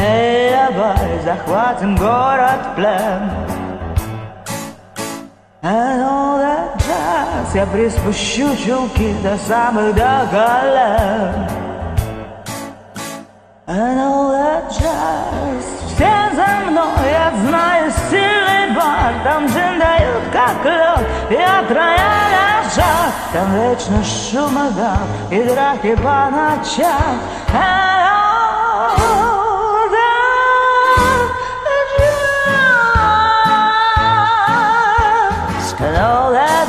Эй, давай захватим город плен. And all that jazz Я приспущу чулки до самых до колен. All that jazz Все за мной, я знаю стильный бар. Там джин дают как лед Я троя жар. Там вечно шум и драки по ночам and all that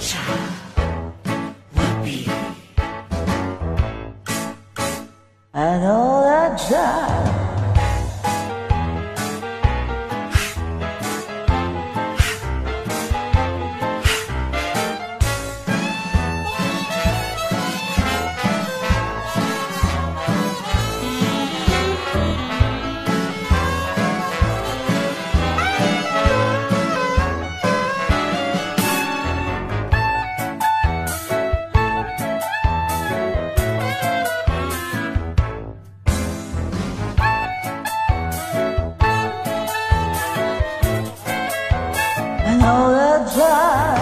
child, be, and all that child. know the drive.